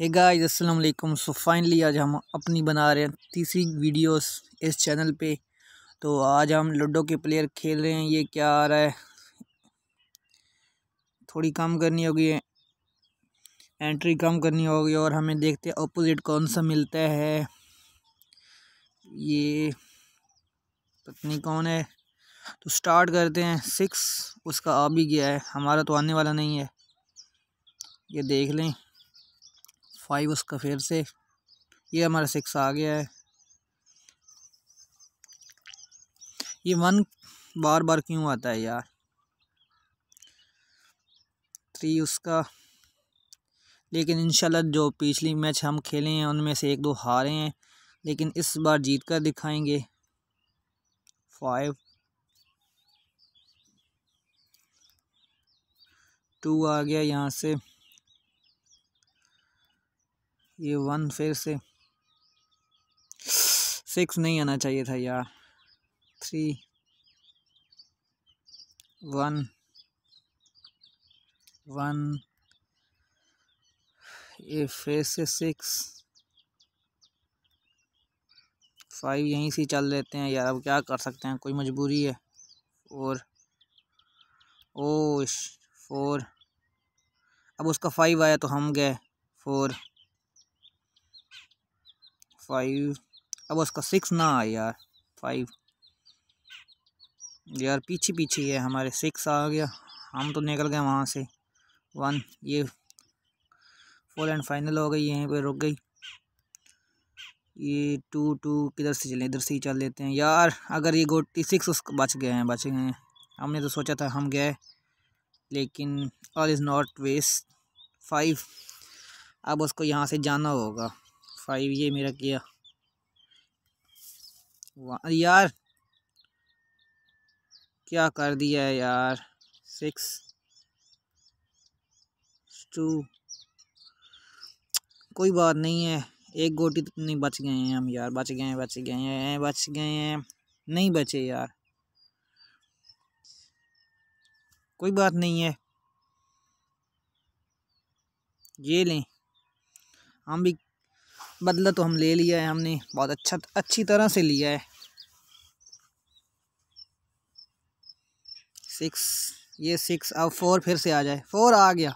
Hey guys अस्सलाम वालेकुम so finally आज हम अपनी बना रहे हैं तीसरी वीडियोस इस चैनल पे। तो आज हम लूडो के प्लेयर खेल रहे हैं। ये क्या आ रहा है? थोड़ी कम करनी होगी। एंट्री कम करनी होगी और हमें देखते हैं अपोजिट कौन सा मिलता है। ये पत्नी कौन है। तो स्टार्ट करते हैं। सिक्स उसका आ भी गया है। हमारा तो आने वाला नहीं है। ये देख लें। फाइव उसका फिर से। ये हमारा सिक्स आ गया है। ये वन बार बार क्यों आता है यार? थ्री उसका। लेकिन इंशाल्लाह जो पिछली मैच हम खेले हैं, उनमें से एक दो हारे हैं, लेकिन इस बार जीत कर दिखाएँगे। फाइव टू आ गया यहाँ से। ये वन फिर से। सिक्स नहीं आना चाहिए था यार। थ्री। वन। वन। ये फिर से सिक्स। फाइव यहीं से चल लेते हैं यार। अब क्या कर सकते हैं? कोई मजबूरी है। और ओ फोर। अब उसका फाइव आया तो हम गए। फोर। फाइव अब उसका सिक्स ना आया यार फाइव यार पीछे पीछे है हमारे सिक्स आ गया। हम तो निकल गए वहाँ से। वन ये फुल एंड फाइनल हो गई, यहीं पे रुक गई। ये टू टू किधर से चले? इधर से ही चल लेते हैं। यार, अगर ये गोटी सिक्स उसको बच गए हैं, बच गए हैं। हमने तो सोचा था हम गए, लेकिन all is not waste five अब उसको यहाँ से जाना होगा। फाइव ये मेरा किया। यार। क्या कर दिया है यार? सिक्स टू कोई बात नहीं है। एक गोटी तो नहीं, बच गए हैं हम यार। बच गए हैं, बच गए हैं, बच गए हैं। नहीं बचे यार। कोई बात नहीं है। ये लें। हम भी बदला तो हम ले लिया है हमने, बहुत अच्छा अच्छी तरह से लिया है। सिक्स ये सिक्स अब फोर फिर से आ जाए। फोर आ गया।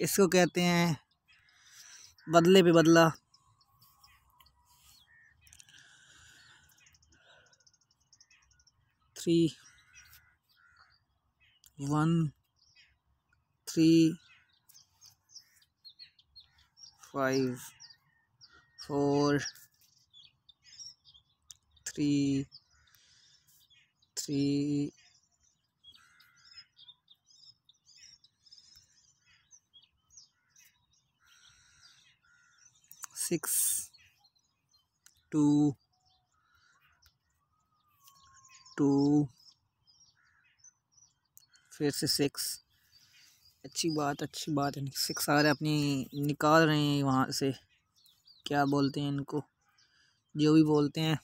इसको कहते हैं बदले पे बदला। Three one three five, four, three, three, six, two, two, फिर से सिक्स अच्छी बात अच्छी बात है। रहे अपनी निकाल रहे हैं वहाँ से। क्या बोलते हैं इनको? जो भी बोलते हैं।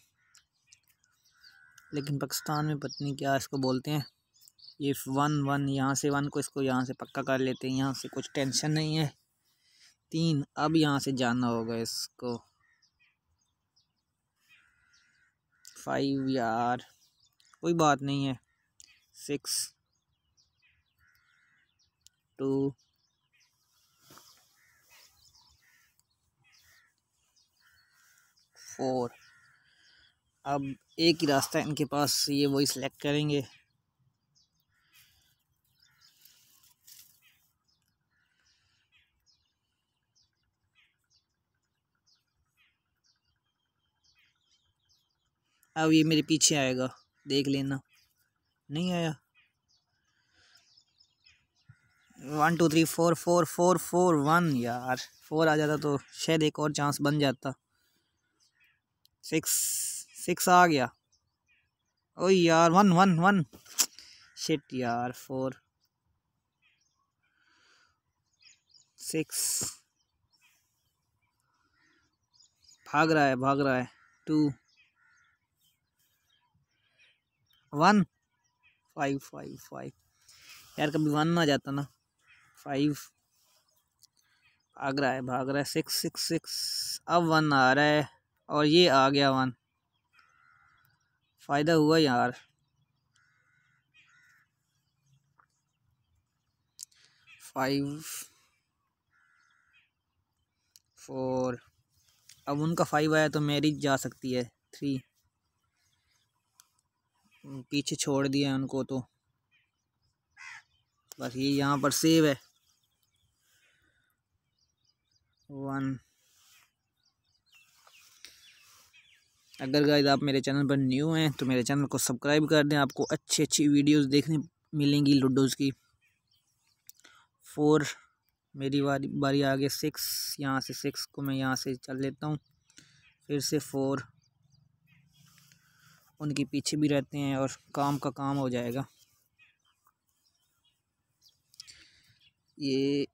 लेकिन पाकिस्तान में पत्नी क्या इसको बोलते हैं। ये वन वन, यहाँ से वन को इसको यहाँ से पक्का कर लेते हैं। यहाँ से कुछ टेंशन नहीं है। तीन, अब यहाँ से जाना होगा इसको। फाइव, यार, कोई बात नहीं है। सिक्स टू फोर अब एक ही रास्ता है इनके पास, ये वही सिलेक्ट करेंगे। अब ये मेरे पीछे आएगा, देख लेना। नहीं आया। One two three four four four four one यार। फोर आ जाता तो शायद एक और चांस बन जाता। सिक्स सिक्स आ गया। ओ यार वन वन वन शिट यार फोर सिक्स भाग रहा है, भाग रहा है। Two one five five five यार, कभी वन ना जाता ना। फाइव भाग रहा है, भाग रहा है सिक्स सिक्स सिक्स अब वन आ रहा है और ये आ गया वन फ़ायदा हुआ यार। फाइव फोर अब उनका फाइव आया तो मेरी जा सकती है थ्री पीछे छोड़ दिया उनको तो। बस ये यहाँ पर सेव है। वन। अगर गाइज़ आप मेरे चैनल पर न्यू हैं तो मेरे चैनल को सब्सक्राइब कर दें। आपको अच्छी अच्छी वीडियोस देखने मिलेंगी लूडोज़ की। फोर मेरी बारी बारी आगे सिक्स यहाँ से सिक्स को मैं यहाँ से चल लेता हूँ। फिर से फोर उनके पीछे भी रहते हैं और काम का काम हो जाएगा। ये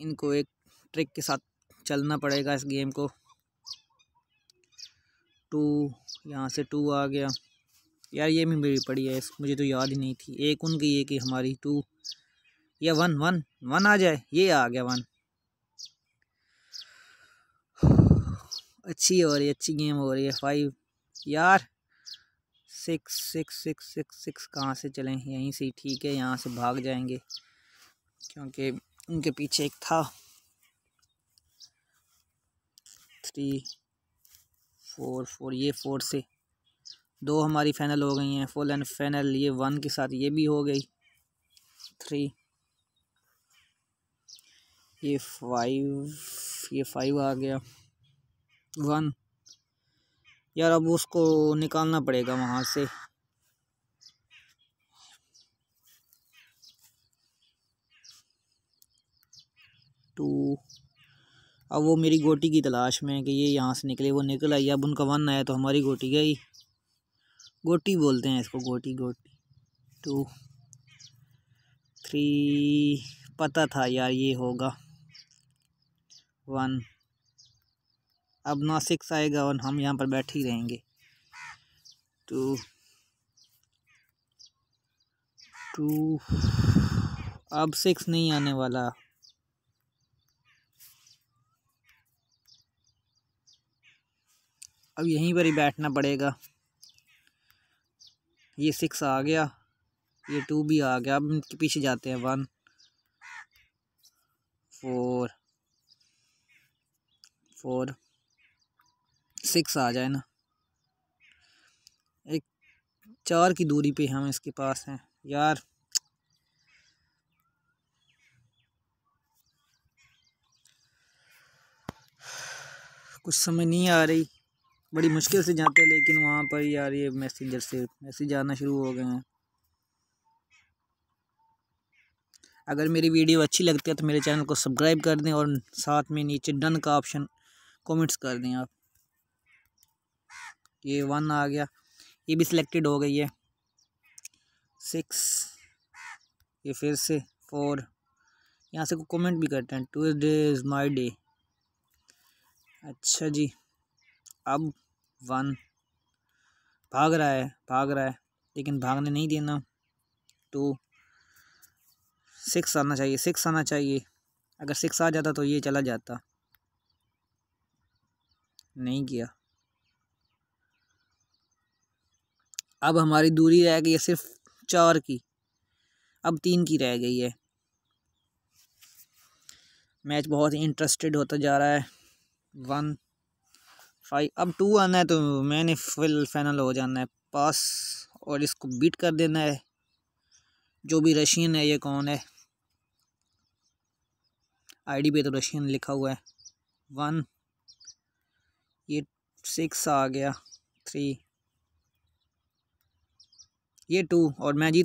इनको एक ट्रिक के साथ चलना पड़ेगा इस गेम को। टू, यहाँ से टू आ गया। यार ये भी मेरी पड़ी है मुझे तो याद ही नहीं थी। एक उनकी ये कि हमारी, टू। या वन वन वन आ जाए, ये आ गया वन। अच्छी हो रही है, अच्छी गेम हो रही है फाइव यार six six six six six कहाँ से चलें? यहीं से ठीक है, यहाँ से भाग जाएँगे। क्योंकि उनके पीछे एक था। थ्री फोर फोर, ये फोर से। दो हमारी फाइनल हो गई हैं फुल एंड फ़ैनल ये वन के साथ, ये भी हो गई। थ्री ये फाइव ये फाइव आ गया। वन यार, अब उसको निकालना पड़ेगा वहाँ से। टू अब वो मेरी गोटी की तलाश में है कि ये यहाँ से निकले, वो निकल आई, अब उनका वन आया तो हमारी गोटी गई। गोटी बोलते हैं इसको, गोटी गोटी। टू, थ्री, पता था यार ये होगा। वन, अब ना सिक्स आएगा और हम यहाँ पर बैठे ही रहेंगे। टू टू, अब सिक्स नहीं आने वाला। अब यहीं पर ही बैठना पड़ेगा। ये सिक्स आ गया, ये टू भी आ गया। अब इनके पीछे जाते हैं वन फोर फोर सिक्स आ जाए ना। एक चार की दूरी पे हम इसके पास हैं। यार, कुछ समझ नहीं आ रही। बड़ी मुश्किल से जाते हैं, लेकिन वहाँ पर यार ये मैसेंजर से मैसेज आना शुरू हो गए हैं। अगर मेरी वीडियो अच्छी लगती है तो मेरे चैनल को सब्सक्राइब कर दें और साथ में नीचे डन का ऑप्शन कमेंट्स कर दें आप। ये वन आ गया। ये भी सिलेक्टेड हो गई है। सिक्स ये फिर से फोर यहाँ से कमेंट भी करते हैं। Today is my day अच्छा जी। अब वन। भाग रहा है, भाग रहा है, लेकिन भागने नहीं देना। टू सिक्स आना चाहिए सिक्स आना चाहिए। अगर सिक्स आ जाता तो ये चला जाता। नहीं किया। अब हमारी दूरी रह गई है सिर्फ़ चार की। अब तीन की रह गई है। मैच बहुत ही इंटरेस्टेड होता जा रहा है। वन। फाइव, अब टू आना है तो मैंने फुल फाइनल हो जाना है। पास और इसको बीट कर देना है। जो भी रशियन है, ये कौन है? आईडी पे तो रशियन लिखा हुआ है। वन ये सिक्स आ गया। थ्री ये टू और मैं जीत